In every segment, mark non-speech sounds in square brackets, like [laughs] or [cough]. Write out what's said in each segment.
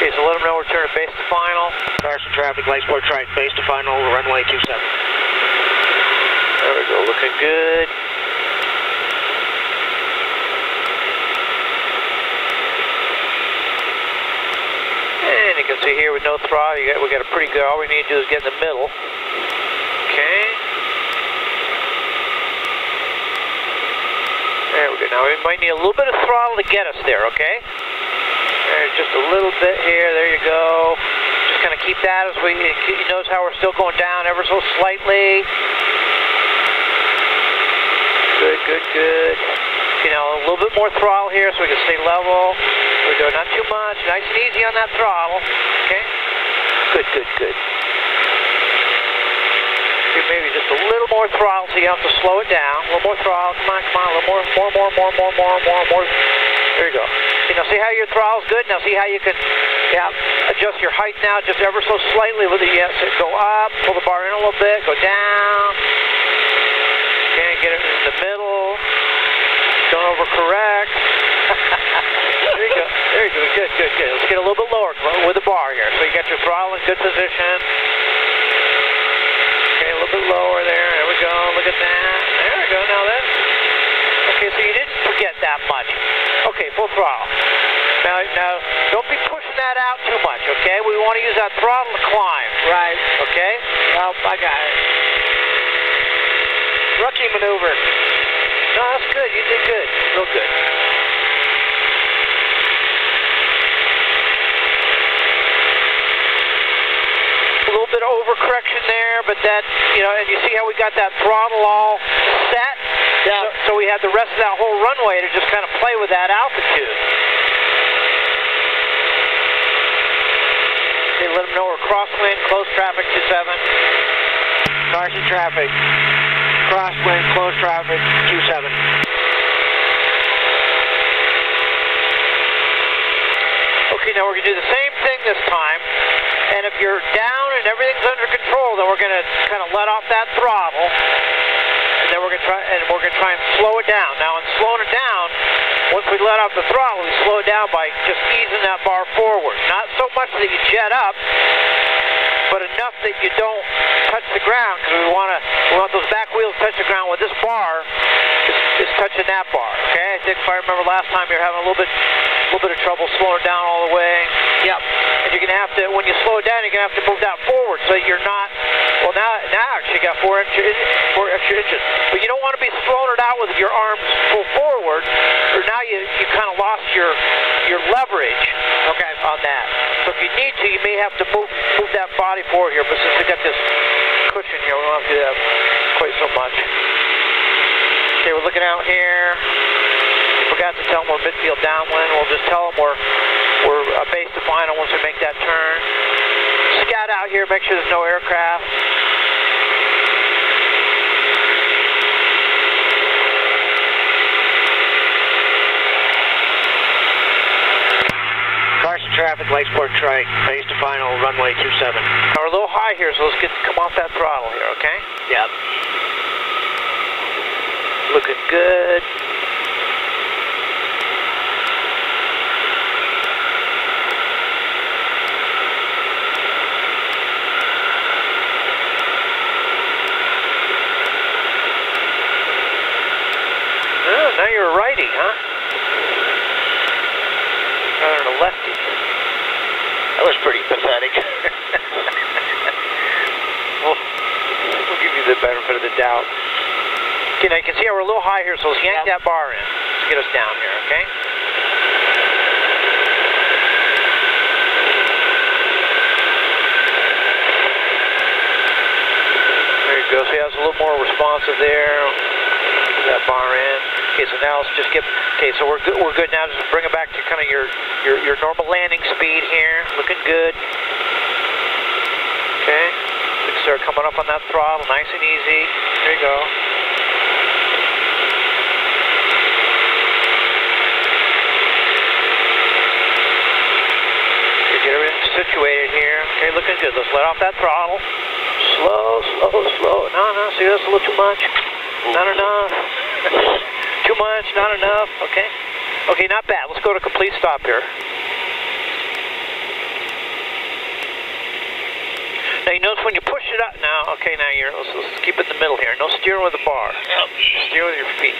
Okay, so let them know we're turning base to final. Carson traffic, Lakesport Triton, base to final, runway 27. There we go, looking good. And you can see here with no throttle, you got, we got a pretty good, all we need to do is get in the middle. Okay. There we go. Now we might need a little bit of throttle to get us there, okay? Just a little bit here, there you go. Just kind of keep that as we, you notice how we're still going down ever so slightly. Good, good, good. You know, a little bit more throttle here so we can stay level. We're doing not too much. Nice and easy on that throttle. Okay? Good, good, good. Maybe just a little more throttle so you have to slow it down. A little more throttle. Come on, come on. A little more, more, more, more, more, more, more, more. There you go. Know, see how your throttle's good? Now see how you can yeah, adjust your height now just ever so slightly with the yes. Go up, pull the bar in a little bit, go down. Okay, get it in the middle. Don't overcorrect. [laughs] there you go. There you go. Good, good, good. Let's get a little bit lower with the bar here. So you got your throttle in good position. Okay, a little bit lower there. There we go. Look at that. There we go. Now that. Okay, so you didn't forget that much. Okay, full throttle. Now, now, don't be pushing that out too much. Okay, we want to use that throttle to climb. Right. Okay. Well, I got it. Rookie maneuver. No, that's good. You did good. Real good. A little bit of overcorrection there, but that, you know, and you see how we got that throttle all set? Yeah. So, so we had the rest of that whole runway to just kind of play with that altitude. Okay, let them know we're crosswind, close traffic 27. Carson traffic, crosswind, close traffic 27. Okay, now we're going to do the same thing this time. And if you're down and everything's under control, then we're going to kind of let off that throttle. And try and we're going to try and slow it down. Now, in slowing it down, once we let off the throttle, we slow it down by just easing that bar forward. Not so much that you jet up, but enough that you don't touch the ground because we want to we want those back wheels to touch the ground. With this bar, is, is touching that bar. Okay, I think if I remember last time, you're having a little bit a little bit of trouble slowing down all the way. Yep. And you're gonna have to when you slow it down, you're gonna have to move that forward so you're not. Well, now now actually got four extra four extra inches, but you don't want to be slowing it out with your arms full forward, or now you you kind of lost your your leverage. Okay. On that. So if you need to, you may have to move move that body forward here. But since we got this cushion here, we don't have to do that quite so much. Okay, we're looking out here. Forgot to tell them we're midfield downwind. We'll just tell them we're we're uh, base to final once we make that turn. Scout out here, make sure there's no aircraft. Carson traffic, Lakesport Trike, base to final, runway 27. Now we're a little high here, so let's get come off that throttle here, okay? Yep. Looking good. Oh, now you're a righty, huh? Rather than a lefty. That was pretty pathetic. We'll, we'll give you the benefit of the doubt. Okay, now you can see how we're a little high here, so let's yank Yep. that bar in. Let's get us down here, okay? There you go. See it's a little more responsive there. Get that bar in. Okay, so now let's just get. Okay, so we're good. We're good now. Just bring it back to kind of your your your normal landing speed here. Looking good. Okay. Start coming up on that throttle, nice and easy. There you go. Okay, get everything situated here. Okay, looking good. Let's let off that throttle. Slow, slow, slow. No, no, see, that's a little too much. Not enough. [laughs] too much, not enough. Okay. Okay, not bad. Let's go to complete stop here. Now you notice when you push it up now, okay, now you're, let's, let's keep it in the middle here. No steering with the bar. Steer with your feet.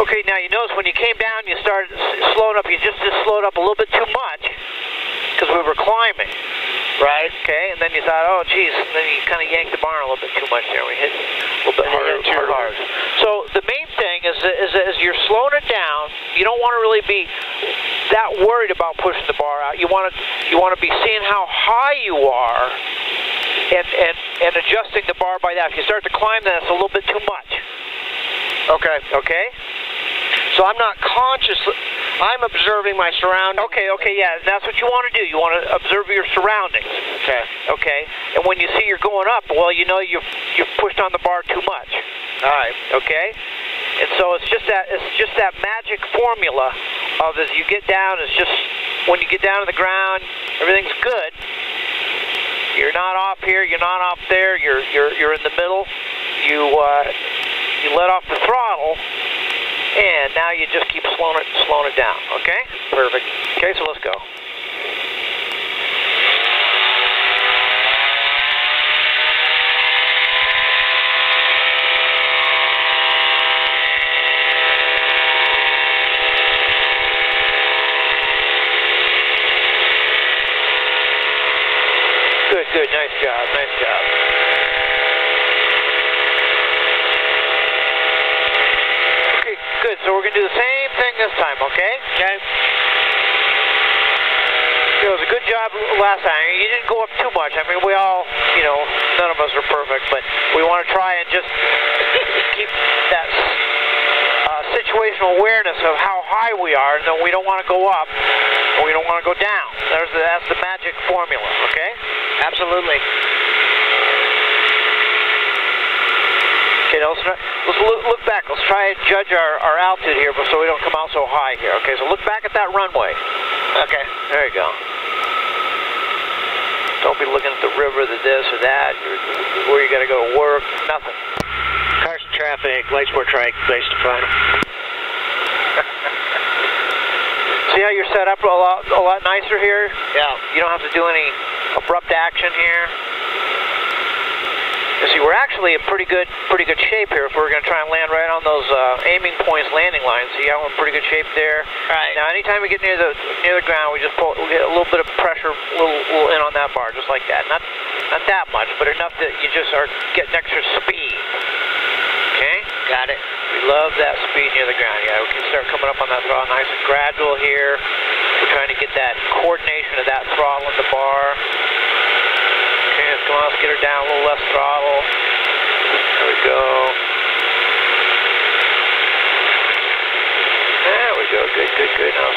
Okay, now you notice when you came down, you started slowing up. You just, just slowed up a little bit too much we were climbing. Right. Okay, and then you thought, oh, geez, and then you kind of yanked the barn a little bit too much there. We hit a little bit harder, too hard. So the main thing is that, is that as you're slowing it down, you don't want to really be that worried about pushing the bar out. You want to you want to be seeing how high you are and and and adjusting the bar by that. If you start to climb, then it's a little bit too much. Okay. Okay. So I'm not consciously. I'm observing my surroundings. Okay. Okay. Yeah, that's what you want to do. You want to observe your surroundings. Okay. Okay. And when you see you're going up, well, you know you've you've pushed on the bar too much. All right. okay? And so it's just that it's just that magic formula of as you get down, it's just when you get down to the ground, everything's good. You're not off here, you're not off there, you're you're you're in the middle. You uh, you let off the throttle, and now you just keep slowing it slowing it down. Okay? Perfect. Okay, so let's go. Good, good, nice job, nice job. Okay, good. So we're gonna do the same thing this time, okay? Okay. It was a good last time. You didn't go up too much. I mean, we all, you know, none of us are perfect, but we want to try and just keep that uh, situational awareness of how high we are, and then we don't want to go up, and we don't want to go down. There's the, that's the magic formula, okay? Absolutely. Okay, now let's, let's look, look back. Let's try and judge our, our altitude here, so we don't come out so high here. Okay, so look back at that runway. Okay. There you go. Don't be looking at the river, the this or that, where you got to go to work. Nothing. Carson traffic, light sport trike, base to final. [laughs] See how you're set up a lot, a lot nicer here? Yeah. You don't have to do any abrupt action here. You see, we're actually in pretty good, pretty good shape here. If we're going to try and land right on those uh, aiming points, landing lines. See how we're in pretty good shape there. Right. Now, anytime we get near the near the ground, we just pull, we get a little bit of pressure, a little, little in on that bar, just like that. Not, not that much, but enough that you just are getting extra speed. Okay. Got it. We love that speed near the ground. Yeah, we can start coming up on that throttle nice and gradual here. We're trying to get that coordination of that throttle and the bar. Okay, let's come on, let's get her down a little less throttle. There we go. There we go. Good, good, good. Now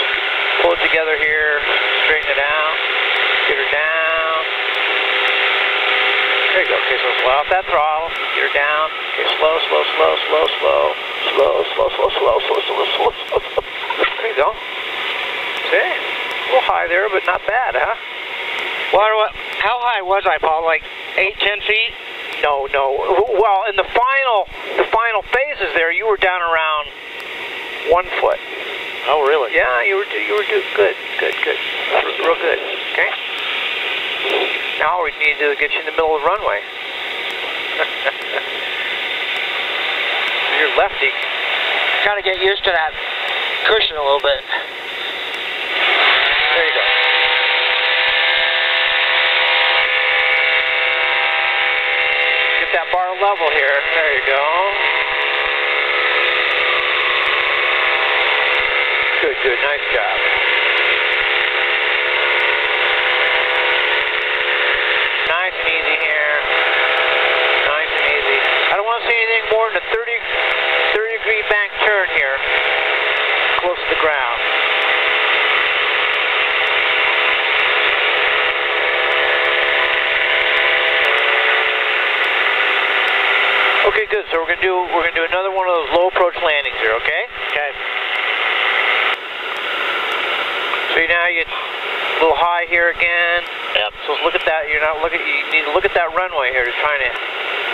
pull it together here. Straighten it out. Get her down. There you go. Okay, so let's off that throttle. Get her down. Okay, slow, slow, slow, slow, slow. Slow, slow, slow, slow, slow, slow, slow, slow. There you go. See? A little high there, but not bad, huh? What, how high was I, Paul? Like eight, ten feet? No, no. Well, in the final, the final phases there, you were down around one foot. Oh, really? Yeah, you were, you were do- good, good, good, real good. Okay. Now all we need to do is get you in the middle of the runway. [laughs] You're lefty. Kind of get used to that cushion a little bit. There you go. Get that bar level here. There you go. Good, good. Nice job. Nice and easy here. Nice and easy. I don't want to see anything more than a 30, 30 degree bank turn here. Close to the ground. Okay, good. So we're gonna do we're gonna do another one of those low approach landings here. Okay. Okay. So now you a little high here again. Yep. So look at that. You're not looking. You need to look at that runway here to try to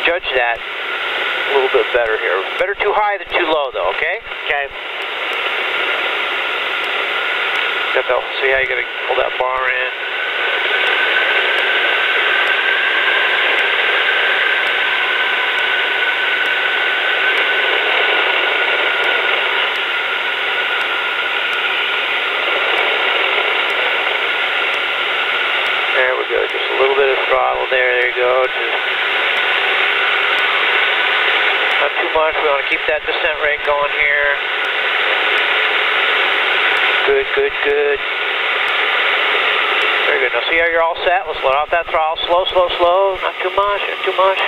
judge that a little bit better here. Better too high than too low, though. Okay. Okay. Got that. See how you gotta pull that bar in. little bit of throttle there. There you go. Not too much. We want to keep that descent rate going here. Good, good, good. Very good. Now see how you're all set? Let's let off that throttle. Slow, slow, slow. Not too much, not too much.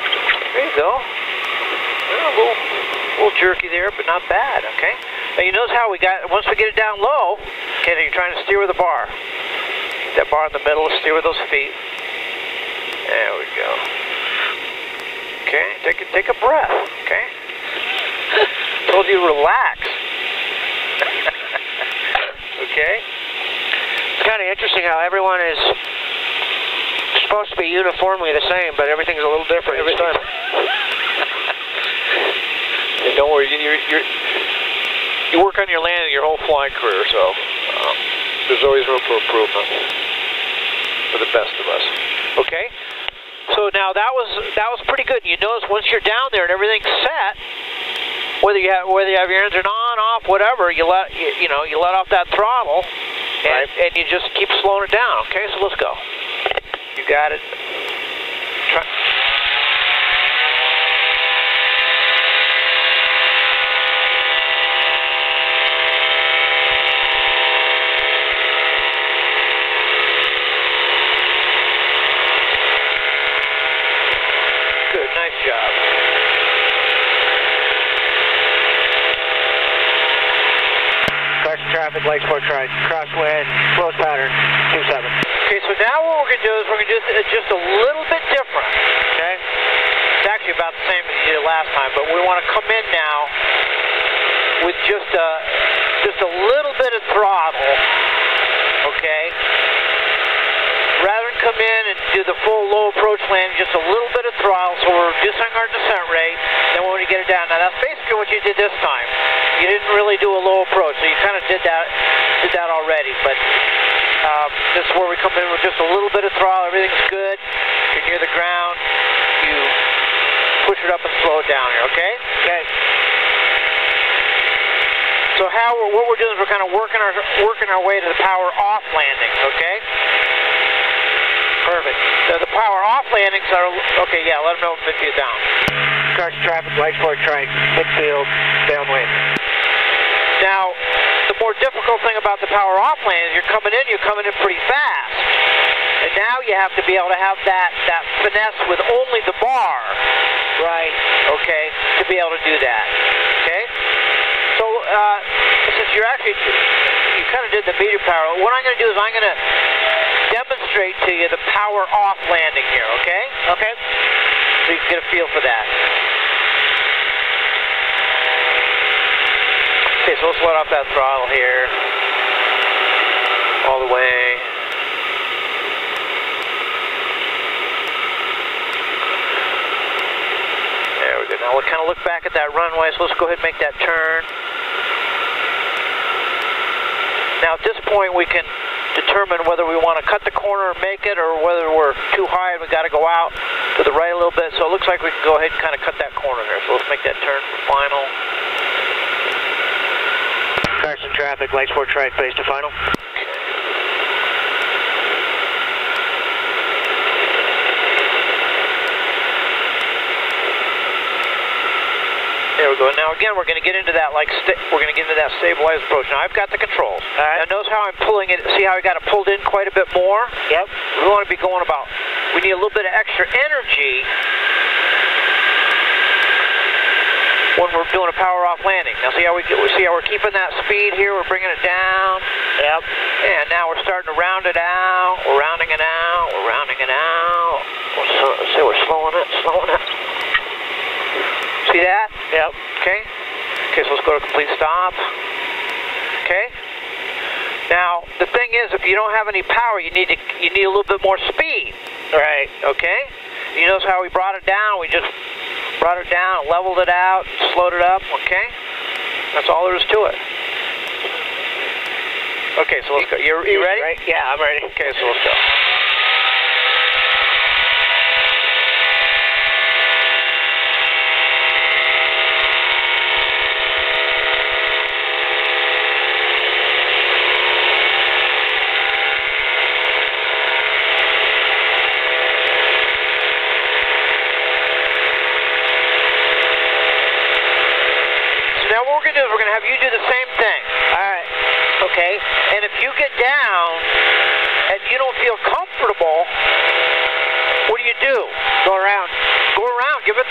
There you go. a little, a little jerky there, but not bad, okay? Now you notice how we got, once we get it down low, okay, you're trying to steer with the bar. That bar in the middle, steer with those feet. There we go. Okay, take a, take a breath, okay? [laughs] Told you to relax. [laughs] okay? It's kind of interesting how everyone is supposed to be uniformly the same, but everything's a little different each time. [laughs] Don't worry, you you you work on your landing your whole flying career, so um, there's always room for improvement for the best of us. Okay. So now that was that was pretty good. You notice once you're down there and everything's set, whether you have whether you have your engine on, off, whatever, you let you, you know you let off that throttle, and, Right. and you just keep slowing it down. Okay, so let's go. You got it. Try. Good, nice job. Carson traffic, Lakesport Tri, crosswind, close pattern, 27. Okay, so now what we're going to do is we're going to do it just a little bit different. Okay? It's actually about the same as you did last time, but we want to come in now with just a just a little bit of throttle. Okay? Rather than come in and do the full low approach landing, just a little bit of throttle, so we're reducing our descent rate. Then when we get it down, now that's basically what you did this time. You didn't really do a low approach, so you kind of did that did that already, but um, this is where we come in with just a little bit of throttle. Everything's good. You're near the ground. You push it up and slow it down here, okay? Okay. So how we're, what we're doing is we're kind of working our working our way to the power off landings, okay? Perfect. So the power off landings are okay. Yeah, let them know if it's down. Carson traffic, Lakesport Tri, midfield, downwind. Now, the more difficult thing about the power off lane is you're coming in, you're coming in pretty fast. And now you have to be able to have that, that finesse with only the bar, right, okay, to be able to do that, okay? So, uh, since you're actually, you kind of did the meter power, what I'm going to do is I'm going to demonstrate to you the power off landing here, okay? Okay. So you can get a feel for that. Okay, so let's let off that throttle here. All the way. There we go. Now we'll kind of look back at that runway, so let's go ahead and make that turn. Now at this point we can determine whether we want to cut the corner and make it or whether we're too high and we got to go out to the right a little bit. So it looks like we can go ahead and kind of cut that corner there. So let's make that turn for final. Carson traffic, Lakesport Tri, base to final. There we go. Now again, we're going to get into that like we're going to get into that stabilized approach. Now I've got the controls. right. Now notice how I'm pulling it. See how I got it pulled in quite a bit more. Yep. We want to be going about. We need a little bit of extra energy when we're doing a power off landing. Now see how we see how we're keeping that speed here. We're bringing it down. Yep. And now we're starting to round it out. We're rounding it out. We're rounding it out. We're so, so we're slowing it, slowing it. See that? Yep. Okay. Okay, so let's go to complete stop. Okay. Now the thing is, if you don't have any power, you need to you need a little bit more speed. Right. Okay. You notice how we brought it down? We just brought it down, leveled it out, slowed it up. Okay. That's all there is to it. Okay, so let's go. You, you ready? Right? Yeah, I'm ready. Okay, so let's go.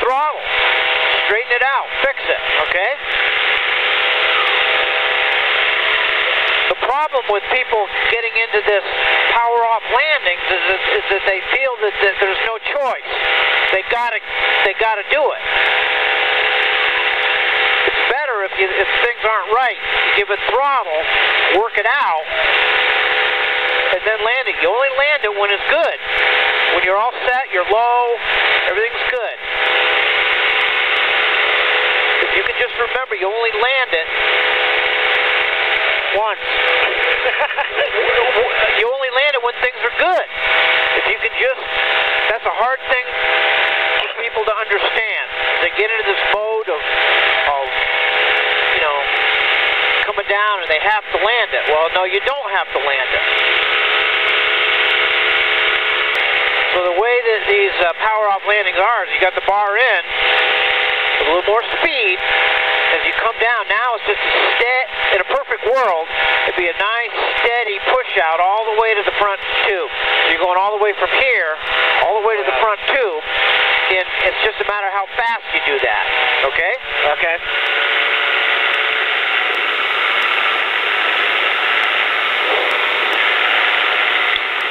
throttle. Straighten it out. Fix it, okay? The problem with people getting into this power off landings is, is, is that they feel that, that there's no choice. They gotta, they gotta do it. It's better if you, if things aren't right, you give it throttle, work it out, and then land it. You only land it when it's good. When you're all set, you're low, everything's good. If you can just remember, you only land it once. [laughs] you only land it when things are good. If you can just, that's a hard thing for people to understand. They get into this mode of, of, you know, coming down and they have to land it. Well, no, you don't have to land it. So the way that these uh, power off landings are you got the bar in with a little more speed. As you come down, now it's just a steady, in a perfect world, it'd be a nice steady push out all the way to the front tube. So you're going all the way from here, all the way to the front tube, and it's just a matter of how fast you do that. Okay? Okay.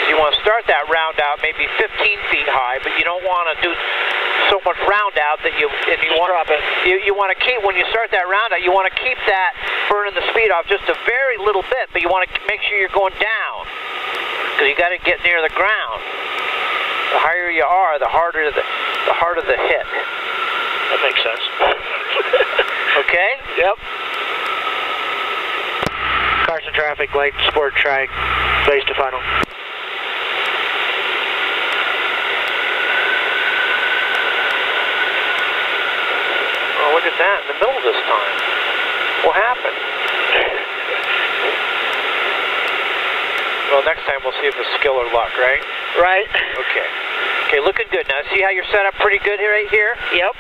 You want to start that round out maybe 15 feet high, but you don't want to do so much round out that you and you want drop it. You, you want to keep when you start that round out, you want to keep that burning the speed off just a very little bit, but you want to make sure you're going down because you got to get near the ground. The higher you are, the harder the the harder the hit. That makes sense. [laughs] [laughs] Okay? Yep. Carson traffic, light, sport trike, base to final. Oh, look at that in the middle this time. What happened? Well, next time we'll see if it's skill or luck, right? Right. Okay. Okay, looking good. Now, see how you're set up pretty good here, right here? Yep.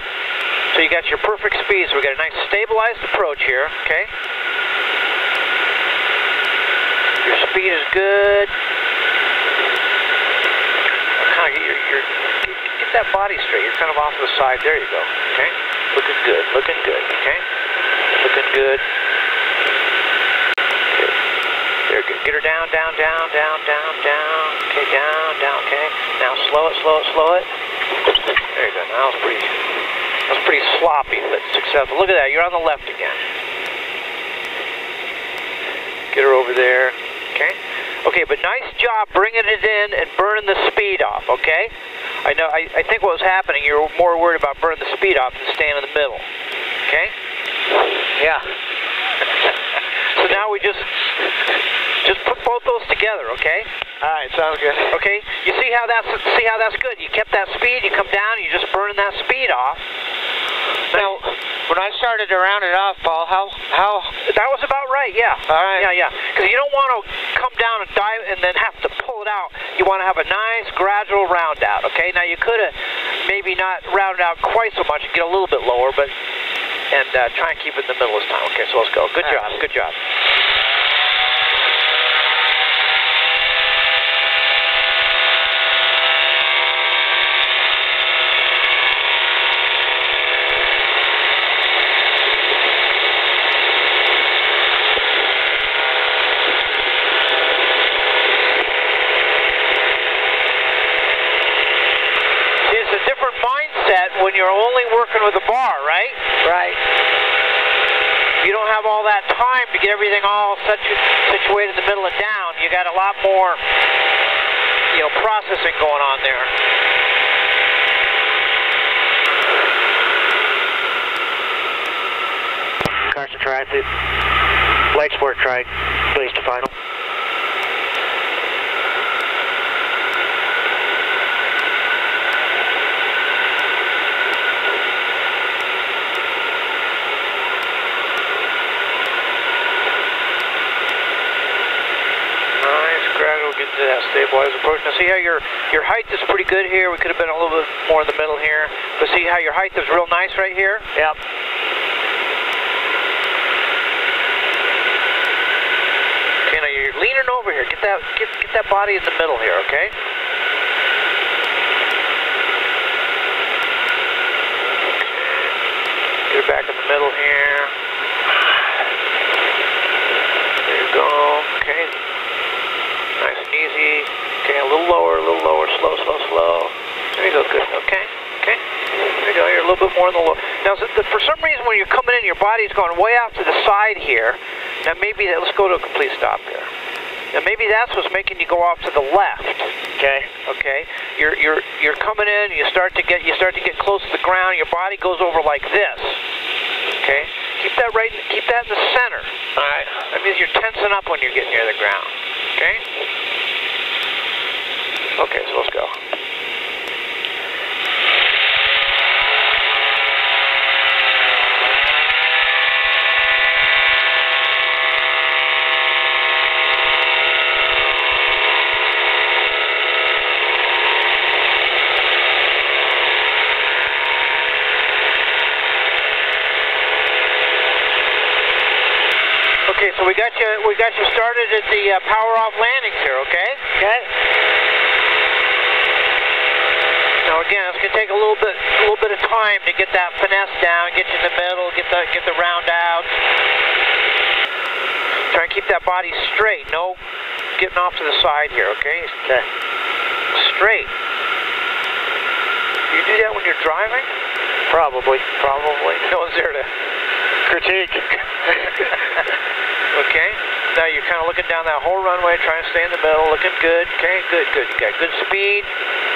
So you got your perfect speed. So we got a nice stabilized approach here, okay? Your speed is good. Kind of get your, your get, get that body straight. You're kind of off to the side. There you go. Okay. Looking good. Looking good. Okay. Looking good. There. Good. Get her down, down, down, down, down, down. Okay, down, down. Okay. Now slow it, slow it, slow it. There you go. Now it's pretty. Pretty sloppy, but successful. Look at that. You're on the left again. Get her over there. Okay. Okay, but nice job bringing it in and burning the speed off. Okay. I know. I, I think what was happening, you were more worried about burning the speed off than staying in the middle. Okay. Yeah. [laughs] So now we just just put both those together. Okay. All right, sounds good. Okay. You see how that's see how that's good. You kept that speed. You come down. You're just burning that speed off. Now, when I started to round it off, Paul, how how That was about right, yeah. All right. Yeah, yeah. Because you don't want to come down and dive and then have to pull it out. You want to have a nice gradual round out, okay? Now, you could have maybe not rounded out quite so much and get a little bit lower, but, and uh, try and keep it in the middle this time. Okay, so let's go. Good All job, right. good job. See, it's a different mindset when you're only working with a bar, right? right? You don't have all that time to get everything all situ- situated in the middle and down. You got a lot more, you know, processing going on there. Carson traffic, light, sport trike, base to final. Nice, to approach. Now see how your your height is pretty good here. We could have been a little bit more in the middle here. But see how your height is real nice right here? Yep. Okay, now you're leaning over here. Get that get get that body in the middle here, okay? Get it back in the middle here. There you go. Okay. Easy. Okay, a little lower, a little lower. Slow, slow, slow. There you go. Good. Okay. Okay. There you go. You're a little bit more on the low. Now, for some reason, when you're coming in, your body's going way out to the side here. Now, maybe that, let's go to a complete stop here. Now, maybe that's what's making you go off to the left. Okay. Okay, you're you're you're coming in. You start to get you start to get close to the ground. Your body goes over like this. Okay, keep that right. Keep that in the center. All right. That means you're tensing up when you're getting near the ground. Okay. Okay, so let's go. Okay, so we got you we got you started at the uh, power off landings here. Okay. Okay. Now again, it's gonna take a little bit a little bit of time to get that finesse down, get you in the middle, get the get the round out. Try and keep that body straight. No getting off to the side here. Okay. Okay. Uh, straight. You do that when you're driving? Probably. Probably. [laughs] No one's there to Critique. [laughs] Okay. Now you're kind of looking down that whole runway, trying to stay in the middle, looking good. Okay, good, good. You got good speed.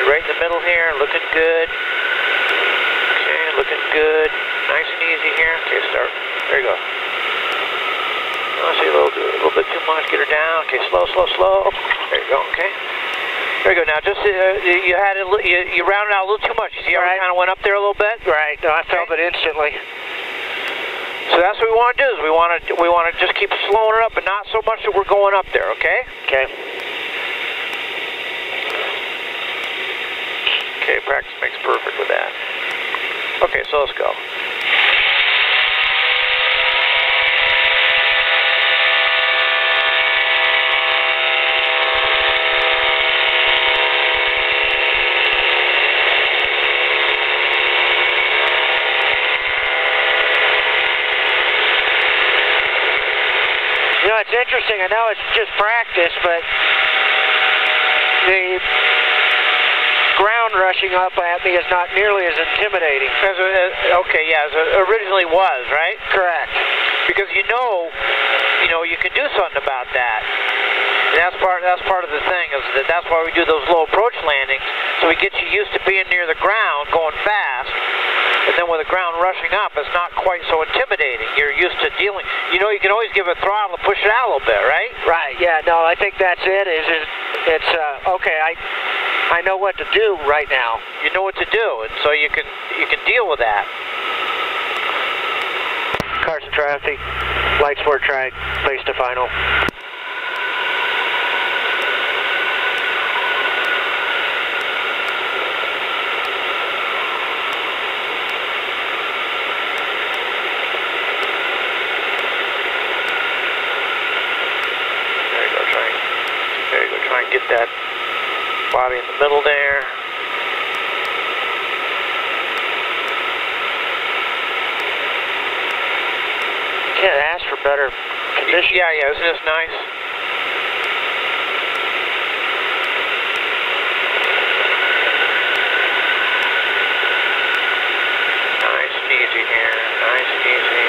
Right in the middle here, looking good. Okay, looking good. Nice and easy here. Okay, start. There you go. I see a little, a little bit too much. Get her down. Okay, slow, slow, slow. There you go. Okay. There you go. Now, just uh, you had it, you, you rounded out a little too much. You see how Right. it kind of went up there a little bit? Right. No, I felt Okay. it instantly. So that's what we want to do. Is we want to we want to just keep slowing it up, but not so much that we're going up there. Okay. Okay. Okay, practice makes perfect with that. Okay, so let's go. You know, it's interesting. I know it's just practice, but the rushing up at me is not nearly as intimidating. As a, as- okay, yeah, as it originally was, right? Correct. Because you know, you know, you can do something about that. And that's part. That's part of the thing is that that's why we do those low approach landings, so we get you used to being near the ground, going fast. And then with the ground rushing up, it's not quite so intimidating. You're used to dealing. You know, you can always give it throttle and push it out a little bit, right? Right. Yeah. No, I think that's it. Is it? It's uh, okay. I I know what to do right now. You know what to do, and so you can you can deal with that. Carson traffic, light sport trike, base to final. There you go. Try. There you go. Try and get that body in the middle there. Can't ask for better conditions. Yeah, yeah. Isn't this? Nice and easy here. Nice and easy.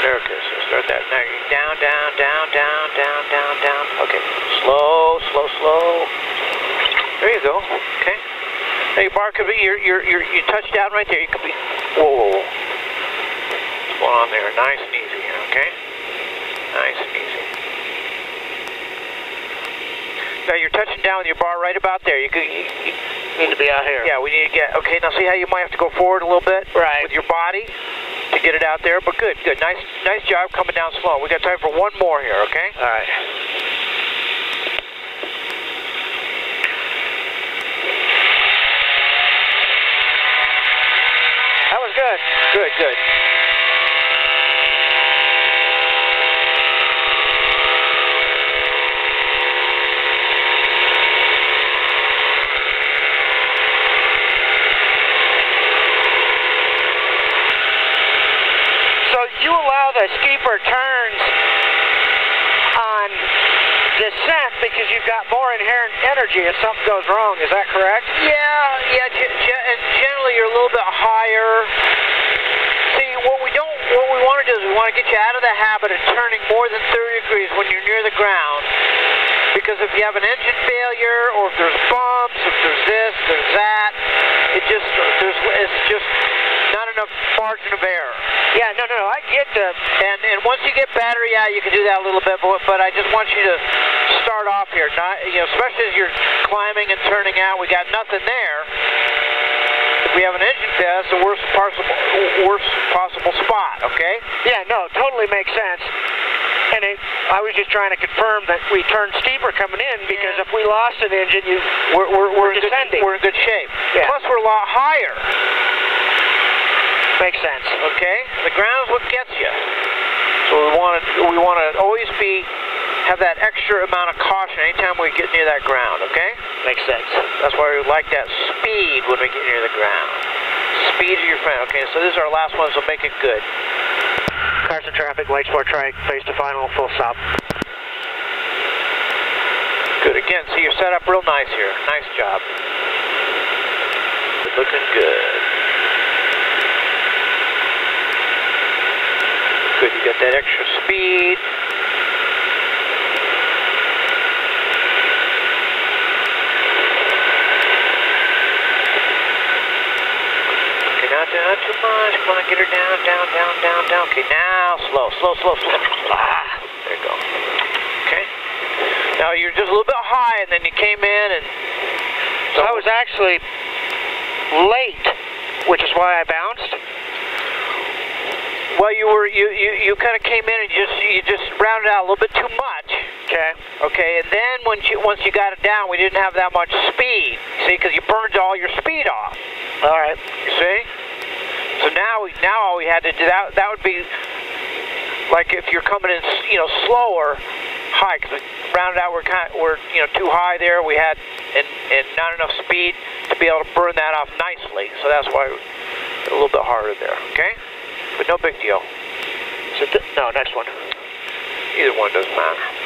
There it is. So start that. Now you down, down, down, down, down, down, down. Okay. Slow, slow, slow. There you go. Okay. Now your bar could be your your your you touch down right there. You could be. Whoa, whoa, whoa. What's going on there? Nice and easy. Okay. Nice and easy. Now you're touching down with your bar right about there. You could. You, you, Need to be out here. yeah, we need to get. Okay, now see how you might have to go forward a little bit Right. with your body to get it out there. But good, good, nice, nice job coming down slow. We got time for one more here. Okay. All right. That was good. Good, good. the skipper turns on descent because you've got more inherent energy if something goes wrong. Is that correct? Yeah, yeah. G- generally, you're a little bit higher. See, what we don't, what we want to do is we want to get you out of the habit of turning more than 30 degrees when you're near the ground. Because if you have an engine failure, or if there's bumps, if there's this, there's that, it just, there's, it's just margin of error. Yeah, no, no, no. I get the. And and once you get battery out, you can do that a little bit. But, but I just want you to start off here, not you know, especially as you're climbing and turning out. We got nothing there. If we have an engine that's the worst possible worst possible spot. Okay. Yeah, no, totally makes sense. And it, I was just trying to confirm that we turned steeper coming in because Yeah. if we lost an engine, you We're we're, we're, in good, descending. we're in good shape. Yeah. Plus, we're a lot higher. Makes sense. Okay. The ground is what gets you. So we want to we want to always be have that extra amount of caution anytime we get near that ground. Okay. Makes sense. That's why we like that speed when we get near the ground. Speed is your friend. Okay, so this is our last one, so make it good. Carson traffic, Lakesport Trike, base to final, full stop. Good. Again, see you're set up real nice here. Nice job. Looking good. Good. You got that extra speed. Okay, not, not too much. Come on, get her down, down, down, down, down. Okay, now slow, slow, slow, slow. Ah, there you go. Okay. Now you're just a little bit high, and then you came in, and So I was actually late, which is why I bounced. Well, you were you you, you kind of came in and just you just rounded out a little bit too much. Okay. Okay, and then once you once you got it down, we didn't have that much speed. See, because you burned all your speed off. All right. You see? So now we now all we had to do that that would be like if you're coming in you know slower, high. Cause rounded out we're kind we're you know too high there. We had and and not enough speed to be able to burn that off nicely. So that's why a little bit harder there. Okay, but no big deal. So no, next one. Either one doesn't matter.